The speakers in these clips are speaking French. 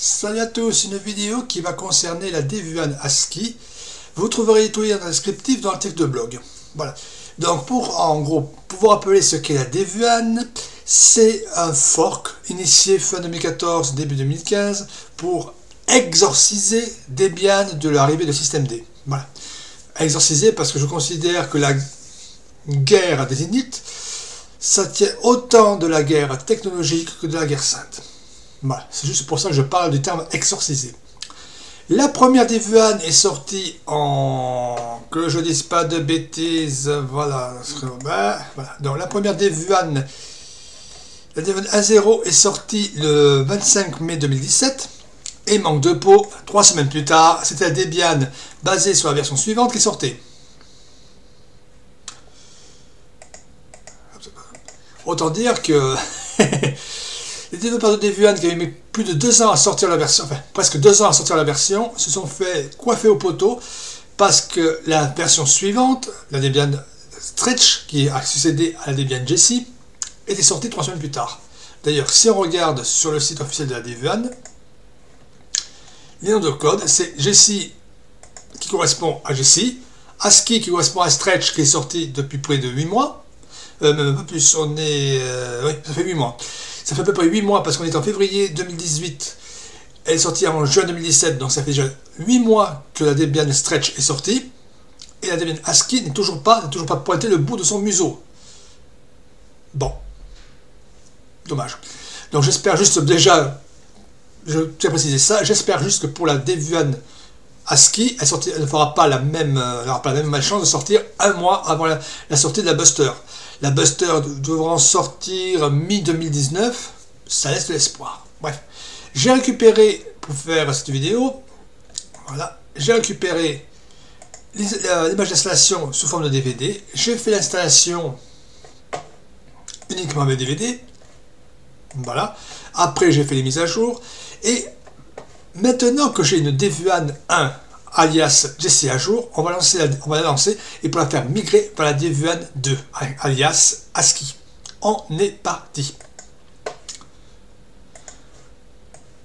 Salut à tous, une vidéo qui va concerner la Devuan ASCII. Vous trouverez tout lien descriptif dans le texte de blog. Voilà. Donc pour en gros pouvoir appeler ce qu'est la Devuan, c'est un fork initié fin 2014, début 2015 pour exorciser Debian de l'arrivée de système D. Voilà. Exorciser parce que je considère que la guerre des init, ça tient autant de la guerre technologique que de la guerre sainte c'est juste pour ça que je parle du terme exorcisé. La première Devuan est sortie en... que je dise pas de bêtises, voilà. voilà. Donc la première Devuan, la Devuan 1.0 est sortie le 25 mai 2017. Et manque de peau, trois semaines plus tard, c'était la Debian basée sur la version suivante qui sortait. Autant dire que Les développeurs de Devuan qui avaient mis plus de deux ans à sortir la version, enfin presque deux ans à sortir la version, se sont fait coiffer au poteau parce que la version suivante, la Debian Stretch, qui a succédé à la Debian Jessie, était sortie trois semaines plus tard. D'ailleurs, si on regarde sur le site officiel de la Debian, les noms de code, c'est Jessie qui correspond à Jessie, ASCII qui correspond à Stretch qui est sorti depuis près de 8 mois, euh, même un peu plus, on est... Euh, oui, ça fait 8 mois. Ça fait à peu près 8 mois parce qu'on est en février 2018. Elle est sortie en juin 2017, donc ça fait déjà 8 mois que la Debian Stretch est sortie. Et la Debian ASCII n'est toujours pas, toujours pas pointé le bout de son museau. Bon. Dommage. Donc j'espère juste déjà, je tiens à préciser ça, j'espère juste que pour la Debian ASCII, elle, ne fera pas la même, euh, elle pas la même malchance de sortir un mois avant la, la sortie de la Buster. La Buster devra sortir mi-2019. Ça laisse de l'espoir. Bref. J'ai récupéré, pour faire cette vidéo, voilà, j'ai récupéré l'image d'installation sous forme de DVD. J'ai fait l'installation uniquement avec DVD. Voilà. Après, j'ai fait les mises à jour. Et maintenant que j'ai une Devuan 1 alias Jessie à jour, on va, la, la lancer et pour la faire migrer vers la Devuan 2, alias ASCII. On est parti.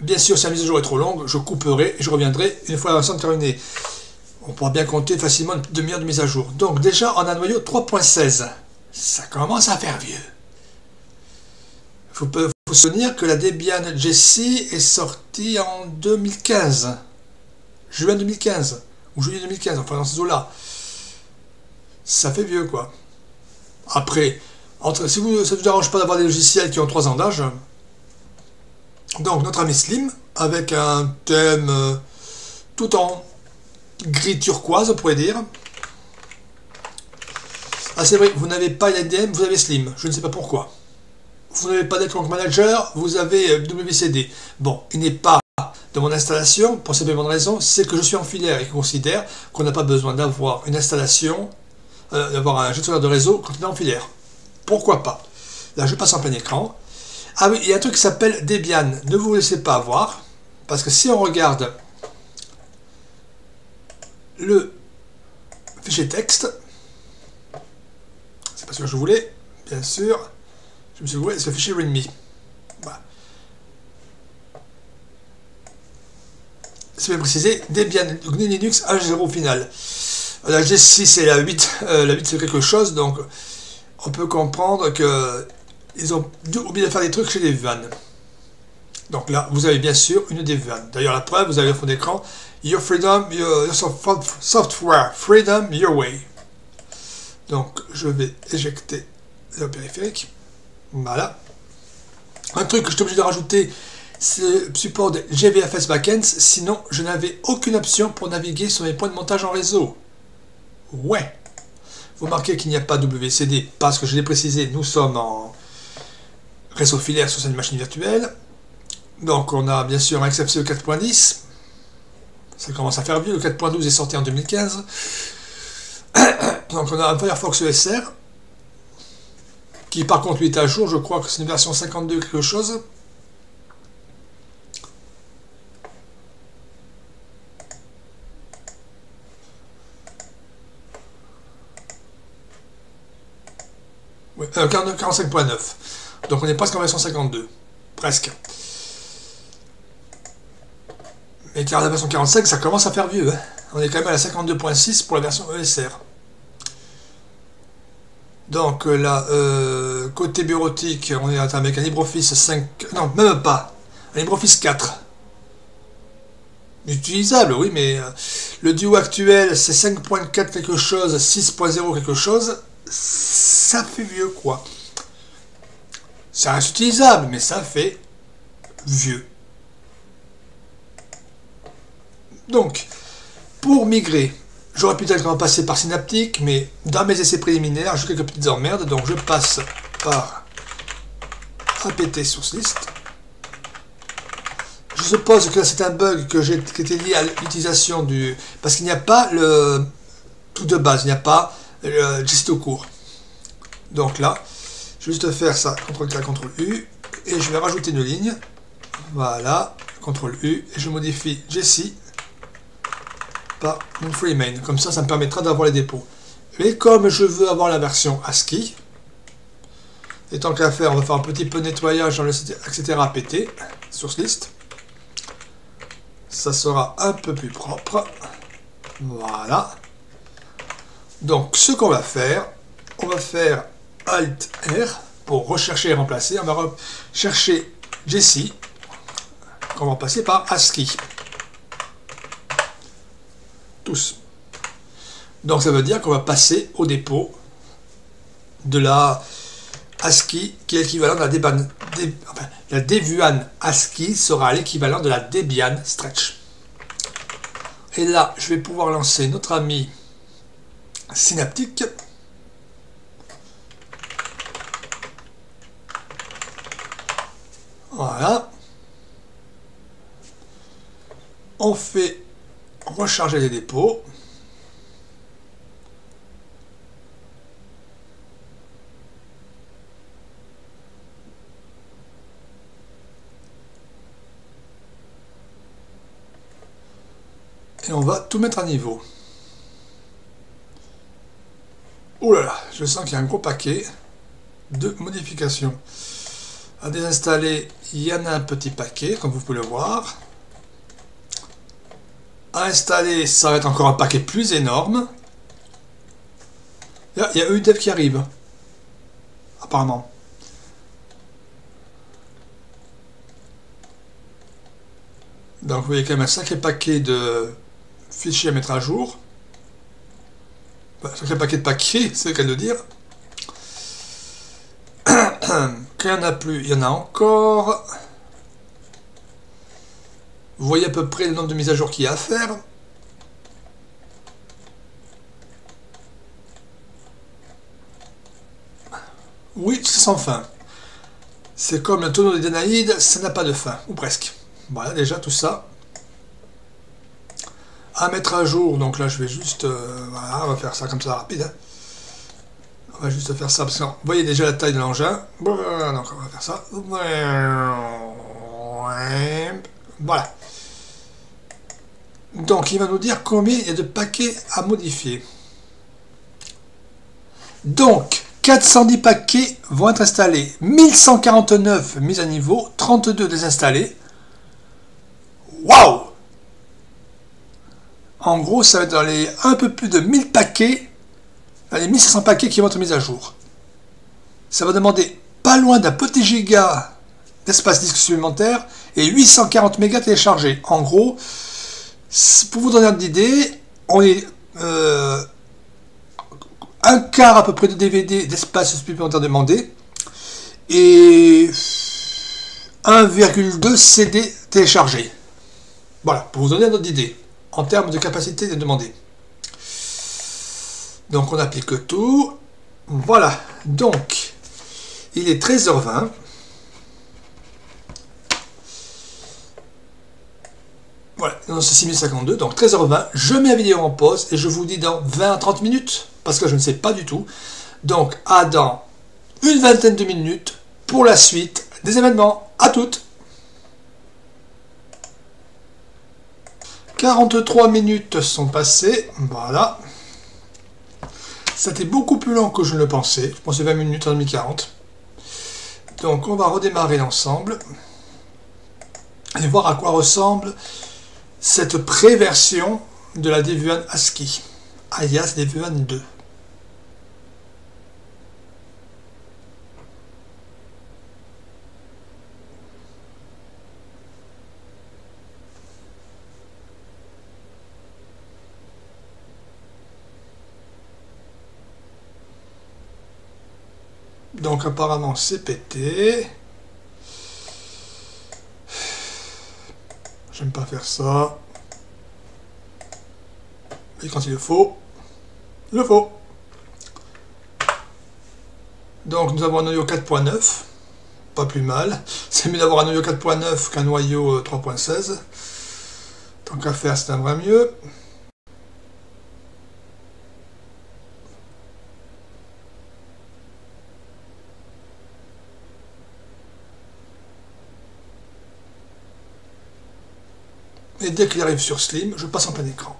Bien sûr, si la mise à jour est trop longue, je couperai et je reviendrai une fois l'ensemble terminé. On pourra bien compter facilement une demi-heure de mise à jour. Donc déjà, on a noyau 3.16. Ça commence à faire vieux. Faut, faut se souvenir que la Debian Jessie est sortie en 2015 juin 2015, ou juillet 2015, enfin dans ces eaux-là. Ça fait vieux, quoi. Après, entre, si vous, ça ne vous dérange pas d'avoir des logiciels qui ont 3 ans d'âge, donc notre ami Slim, avec un thème euh, tout en gris turquoise, on pourrait dire. Ah c'est vrai, vous n'avez pas l'ADM, vous avez Slim, je ne sais pas pourquoi. Vous n'avez pas Network Manager, vous avez euh, WCD. Bon, il n'est pas de mon installation, pour cette même raison, c'est que je suis en filaire et considère qu'on n'a pas besoin d'avoir une installation, euh, d'avoir un gestionnaire de réseau quand on est en filaire. Pourquoi pas? Là, je passe en plein écran. Ah oui, il y a un truc qui s'appelle Debian. Ne vous laissez pas avoir, parce que si on regarde le fichier texte, c'est pas ce que je voulais, bien sûr, je me suis dit, c'est le fichier README. C'est bien précisé, Debian GNU Linux H0 final. La G6 c'est la 8, euh, la 8 c'est quelque chose, donc on peut comprendre que ils ont oublié de faire des trucs chez Debian. Donc là, vous avez bien sûr une Debian. D'ailleurs, la preuve, vous avez au fond d'écran, Your freedom, your, software, freedom, your way. Donc, je vais éjecter le périphérique. Voilà. Un truc que je suis obligé de rajouter, support de GVFS Backends, sinon je n'avais aucune option pour naviguer sur mes points de montage en réseau. Ouais. Vous remarquez qu'il n'y a pas WCD parce que je l'ai précisé, nous sommes en réseau filaire sur cette machine virtuelle. Donc on a bien sûr un XFCE 4.10. Ça commence à faire vieux, le 4.12 est sorti en 2015. Donc on a un Firefox ESR qui par contre lui est à jour, je crois que c'est une version 52 quelque chose. Oui, 45.9. Donc on est presque en version 52. Presque. Et car la version 45, ça commence à faire vieux. Hein. On est quand même à la 52.6 pour la version ESR. Donc euh, là, euh, côté bureautique, on est avec un LibreOffice 5... Non, même pas. Un LibreOffice 4. Utilisable, oui, mais euh, le duo actuel, c'est 5.4 quelque chose, 6.0 quelque chose. Ça fait vieux, quoi. Ça reste utilisable, mais ça fait vieux. Donc, pour migrer, j'aurais peut-être en passer par Synaptic, mais dans mes essais préliminaires, j'ai quelques petites emmerdes, donc je passe par apt source list. Je suppose que c'est un bug que j'ai, qui était lié à l'utilisation du... Parce qu'il n'y a pas le... Tout de base, il n'y a pas le geste au cours. Donc là, je vais juste faire ça, CTRL-K, CTRL-U, et je vais rajouter une ligne. Voilà, CTRL-U, et je modifie Jessie par mon main. Comme ça, ça me permettra d'avoir les dépôts. Mais comme je veux avoir la version ASCII, et tant qu'à faire, on va faire un petit peu de nettoyage dans le etc. pt, source list. Ça sera un peu plus propre. Voilà. Donc, ce qu'on va faire, on va faire Alt R pour rechercher et remplacer. On va chercher Jessie, qu'on va passer par ASCII. Tous. Donc ça veut dire qu'on va passer au dépôt de la ASCII qui est l'équivalent de la Debian. la Devuan ASCII sera l'équivalent de la Debian Stretch. Et là, je vais pouvoir lancer notre ami Synaptic. Voilà. On fait recharger les dépôts. Et on va tout mettre à niveau. Oh là là, je sens qu'il y a un gros paquet de modifications. À désinstaller, il y en a un petit paquet, comme vous pouvez le voir. À installer, ça va être encore un paquet plus énorme. il y a UDEV qui arrive. Apparemment. Donc vous voyez quand même un sacré paquet de fichiers à mettre à jour. un sacré paquet de paquets, c'est le cas de dire. Qu'il n'y en a plus, il y en a encore. Vous voyez à peu près le nombre de mises à jour qu'il y a à faire. Oui, c'est sans fin. C'est comme le tonneau des Danaïdes, ça n'a pas de fin, ou presque. Voilà déjà tout ça. À mettre à jour, donc là je vais juste... Euh, voilà, on va faire ça comme ça rapide. Hein. Va juste faire ça, parce que vous voyez déjà la taille de l'engin. Donc on va faire ça. Voilà. Donc il va nous dire combien il y a de paquets à modifier. Donc 410 paquets vont être installés, 1149 mises à niveau, 32 désinstallés. Waouh En gros, ça va être dans les un peu plus de 1000 paquets, les 1500 paquets qui vont être mis à jour. Ça va demander pas loin d'un petit giga d'espace disque supplémentaire et 840 mégas téléchargés. En gros, pour vous donner une idée, on est euh, un quart à peu près de DVD d'espace supplémentaire demandé et 1,2 CD téléchargé. Voilà, pour vous donner une autre idée en termes de capacité de demander. Donc on applique tout. Voilà, donc il est 13h20. Voilà, c'est 6052, donc 13h20, je mets la vidéo en pause et je vous dis dans 20 à 30 minutes, parce que je ne sais pas du tout. Donc à dans une vingtaine de minutes pour la suite des événements. À toutes 43 minutes sont passées, voilà. C'était beaucoup plus long que je ne le pensais, je pensais 20 minutes, 30 40. Donc on va redémarrer l'ensemble et voir à quoi ressemble cette pré-version de la Devuan ASCII, alias Devuan 2. Donc apparemment c'est pété. J'aime pas faire ça. Mais quand il le faut, il le faut. Donc nous avons un noyau 4.9. Pas plus mal. C'est mieux d'avoir un noyau 4.9 qu'un noyau 3.16. Euh, Tant qu'à faire, c'est un vrai mieux. Dès qu'il arrive sur Slim, je passe en plein écran.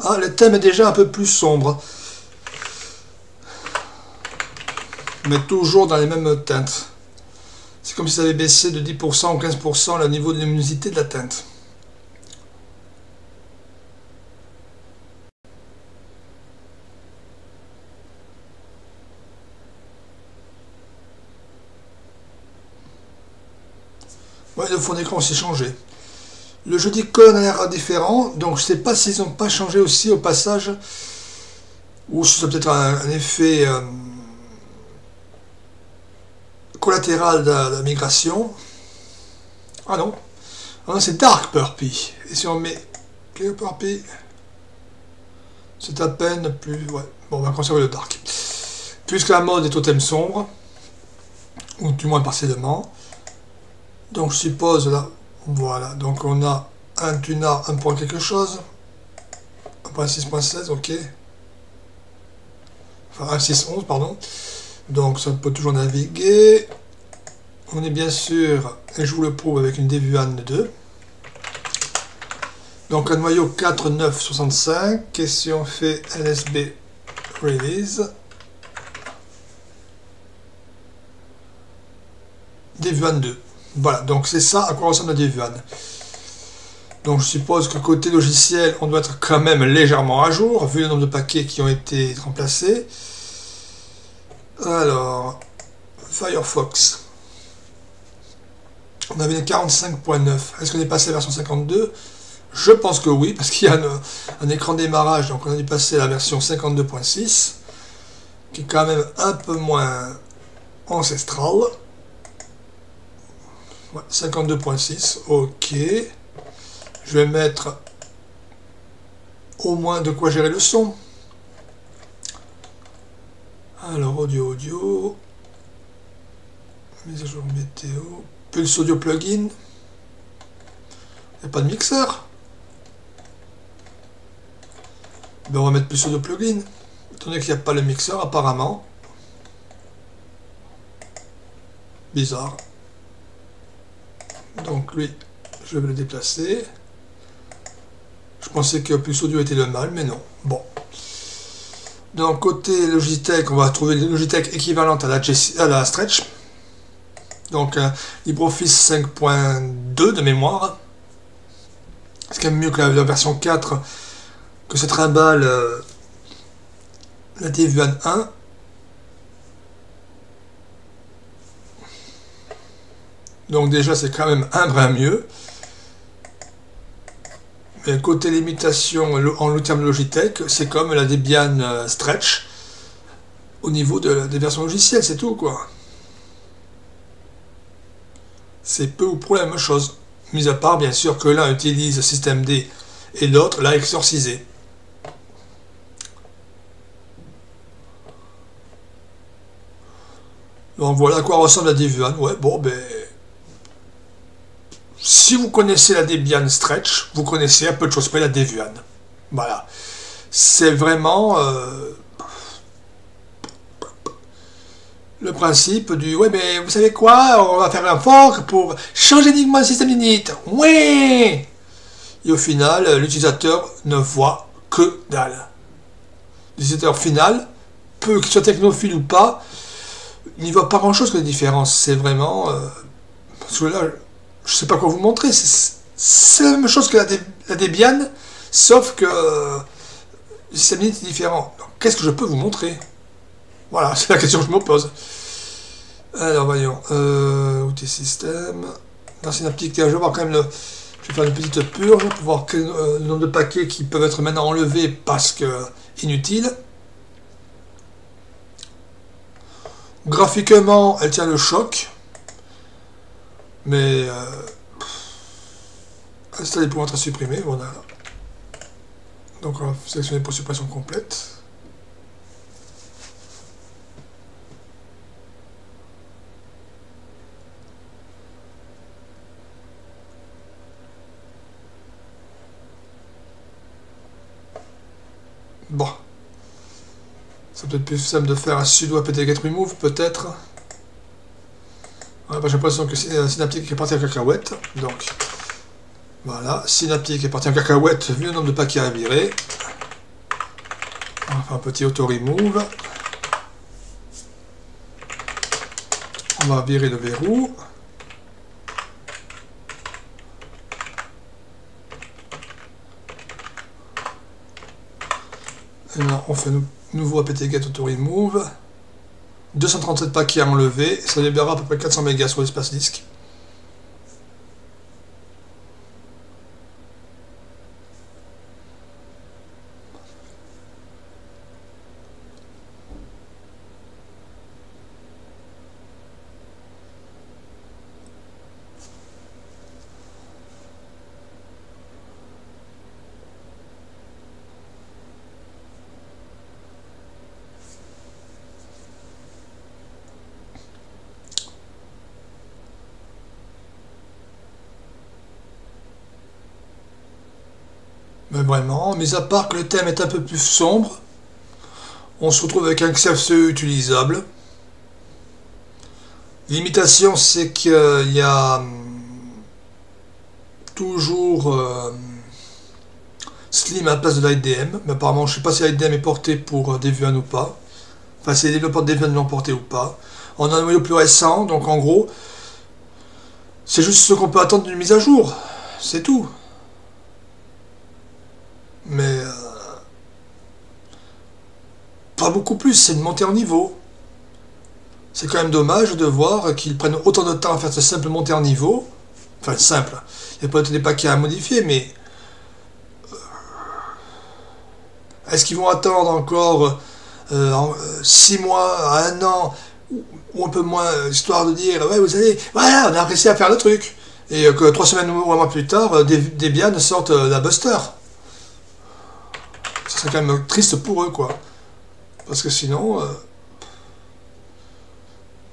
Ah, le thème est déjà un peu plus sombre. Mais toujours dans les mêmes teintes. C'est comme si ça avait baissé de 10% ou 15% le niveau de luminosité de la teinte. Le fond d'écran s'est changé. Le d'icône a l'air différent, donc je sais pas s'ils n'ont pas changé aussi au passage, ou c'est peut-être un, effet euh, collatéral de la, migration. Ah non, ah non c'est Dark Purpy. Et si on met Clear Purpy, c'est à peine plus... Ouais, bon, on va conserver le Dark. Puisque la mode est au thème sombre, ou du moins partiellement, donc je suppose là, voilà, donc on a un tuna 1 point quelque chose, 1.6.16, ok. Enfin 1.6.11, pardon. Donc ça peut toujours naviguer. On est bien sûr, et je vous le prouve avec une Devuan 2. Donc un noyau 4.9.65, question fait LSB release. Devuan 2. Voilà, donc c'est ça à quoi ressemble la Devuan. Donc je suppose que côté logiciel, on doit être quand même légèrement à jour, vu le nombre de paquets qui ont été remplacés. Alors, Firefox. On avait les 45.9. Est-ce qu'on est passé à la version 52 Je pense que oui, parce qu'il y a un, un, écran démarrage, donc on a dû passer à la version 52.6, qui est quand même un peu moins ancestrale. 52.6, ok. Je vais mettre au moins de quoi gérer le son. Alors, audio, audio. Mise à jour météo. Pulse audio plugin. Il n'y a pas de mixeur. Ben, on va mettre Pulse audio plugin. Étant donné qu'il n'y a pas le mixeur, apparemment. Bizarre. Donc lui, je vais le déplacer. Je pensais que plus audio était le mal, mais non. Bon. Donc côté Logitech, on va trouver une Logitech équivalente à la, Stretch. Donc un LibreOffice 5.2 de mémoire. C'est quand même mieux que la, version 4 que cette trimballe euh, la Devuan 1. Donc déjà, c'est quand même un brin mieux. Mais côté limitation en termes Logitech, c'est comme la Debian euh, Stretch au niveau de, des versions logicielles, c'est tout quoi. C'est peu ou prou la même chose. Mis à part bien sûr que l'un utilise systemd et l'autre l'a exorcisé. Donc voilà à quoi ressemble la Devuan. Ouais, bon, ben, si vous connaissez la Debian Stretch, vous connaissez un peu de choses près la Devuan. Voilà. C'est vraiment euh, le principe du ouais mais vous savez quoi, on va faire un fork pour changer uniquement le système init. Ouais Et au final, l'utilisateur ne voit que dalle. L'utilisateur final, peu qu'il soit technophile ou pas, n'y voit pas grand chose que la différence. C'est vraiment. Euh, parce que là, je sais pas quoi vous montrer. C'est la même chose que la, Debian, sauf que euh, le système est différent. Qu'est-ce que je peux vous montrer? Voilà, c'est la question que je me pose. Alors, voyons. Euh, outils système. Dans Synaptic, je vais voir quand même le. Je vais faire une petite purge pour voir quel, euh, le nombre de paquets qui peuvent être maintenant enlevés parce que inutiles. Graphiquement, elle tient le choc. Mais... Euh, installer pour être supprimé, voilà. Donc on va sélectionner pour suppression complète. Bon. C'est peut-être plus simple de faire un sudo apt get remove, peut-être. Bah, j'ai l'impression que euh, Synaptic est parti en cacahuète. Donc, voilà. Synaptic est parti en cacahuète vu le nombre de paquets à virer. On va faire un petit auto-remove. On va virer le verrou. Et là, on fait nouveau apt-get auto-remove. 237 paquets à enlever, ça libérera à peu près 400 mégas sur l'espace disque. Vraiment, mis à part que le thème est un peu plus sombre, on se retrouve avec un XFCE utilisable. L'imitation, c'est qu'il y a hum, toujours euh, Slim à la place de l'IDM, mais apparemment, je ne sais pas si l'IDM est porté pour euh, Debian ou pas. Enfin, si les développeurs de Debian l'ont porté ou pas. On a un noyau plus récent, donc en gros, c'est juste ce qu'on peut attendre d'une mise à jour. C'est tout. Mais euh, pas beaucoup plus, c'est une montée en niveau. C'est quand même dommage de voir qu'ils prennent autant de temps à faire cette simple montée en niveau. Enfin, simple. Il n'y a pas des paquets à modifier, mais... Euh, est-ce qu'ils vont attendre encore 6 euh, mois un an ou un peu moins, histoire de dire, ouais, vous savez, voilà, on a réussi à faire le truc. Et que trois semaines ou un mois plus tard, des, des biens sortent la Buster quand même triste pour eux, quoi. Parce que sinon... Euh,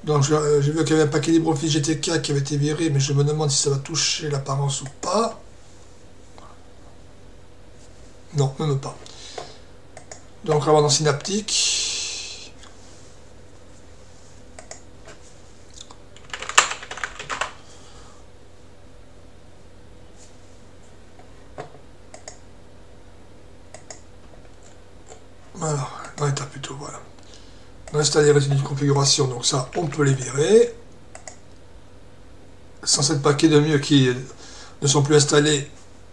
donc j'ai vu qu'il y avait un paquet LibreOffice GTK qui avait été viré, mais je me demande si ça va toucher l'apparence ou pas. Non, même pas. Donc on va dans Synaptic. Alors, dans l'état plutôt, voilà. On installe les résidus de configuration, donc ça, on peut les virer. 107 paquets de mieux qui ne sont plus installés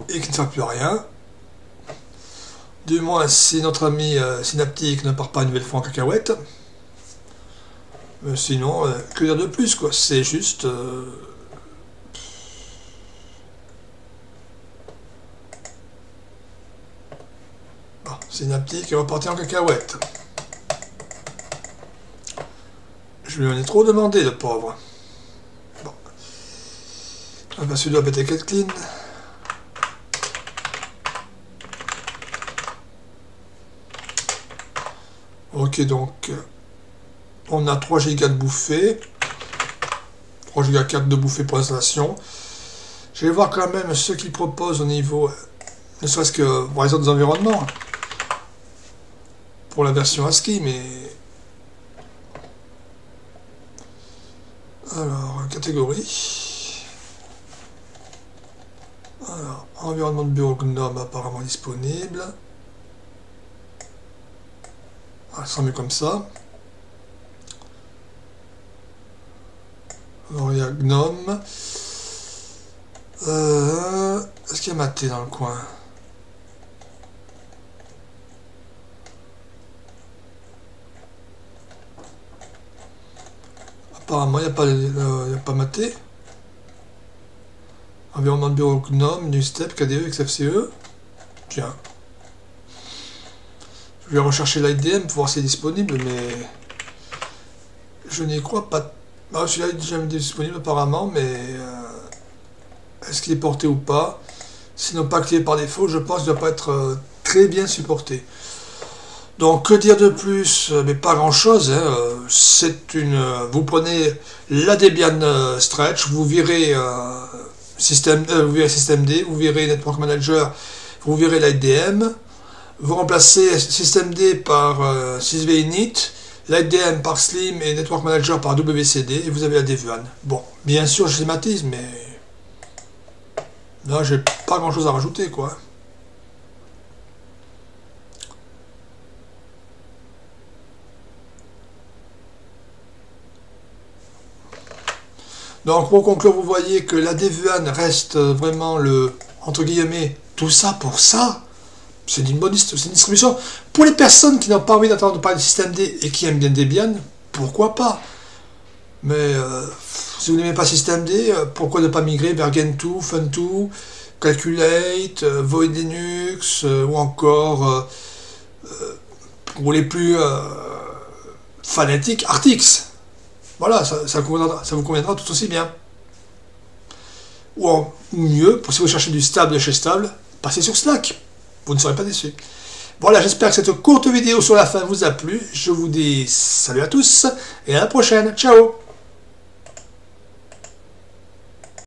et qui ne servent plus à rien. Du moins, si notre ami euh, Synaptique ne part pas une nouvelle fois en cacahuète. Mais sinon, euh, que dire de plus, quoi? C'est juste... Euh, Synaptique est reparti en cacahuète. Je lui en ai trop demandé, le pauvre. Bon. On va sudo apt clean. Ok, donc on a 3 Go de bouffée. 3 Go 4 de bouffée pour l'installation. Je vais voir quand même ce qu'il propose au niveau, ne serait-ce que pour les autres environnements pour la version ASCII, mais... Alors, catégorie. Alors, environnement de bureau GNOME apparemment disponible. Ah, ça mieux comme ça. Alors, il y a Gnome. Euh, Est-ce qu'il y a Maté dans le coin? Apparemment, il n'y a, pas, euh, a pas Maté. Environnement de bureau GNOME, NuStep, KDE, XFCE. Tiens. Je vais rechercher l'IDM pour voir si c'est disponible, mais je n'y crois pas. Ah, celui-là est déjà disponible apparemment, mais euh, est-ce qu'il est porté ou pas? Sinon pas activé par défaut, je pense qu'il ne doit pas être euh, très bien supporté. Donc que dire de plus? Mais pas grand-chose. Hein. C'est une. Vous prenez la Debian Stretch, vous virez système, euh, vous verrez systemd, vous verrez Network Manager, vous verrez l'IDM, vous remplacez systemd par euh, sysvinit, l'IDM par Slim et Network Manager par WCD, et vous avez la DVAN. Bon, bien sûr, je schématise, mais là, j'ai pas grand chose à rajouter, quoi. Donc pour conclure, vous voyez que la DVAN reste vraiment le, entre guillemets, tout ça pour ça. C'est une bonne distribution. Pour les personnes qui n'ont pas envie d'entendre parler de système D et qui aiment bien Debian, pourquoi pas? Mais euh, si vous n'aimez pas système D, euh, pourquoi ne pas migrer vers Gentoo, Funtoo, Calculate, euh, Void Linux ou encore, pour les plus fanatiques, Artix? Voilà, ça, vous conviendra tout aussi bien. Ou, mieux, pour si vous cherchez du stable de chez stable, passez sur Slack. Vous ne serez pas déçus. Voilà, j'espère que cette courte vidéo sur la fin vous a plu. Je vous dis salut à tous et à la prochaine. Ciao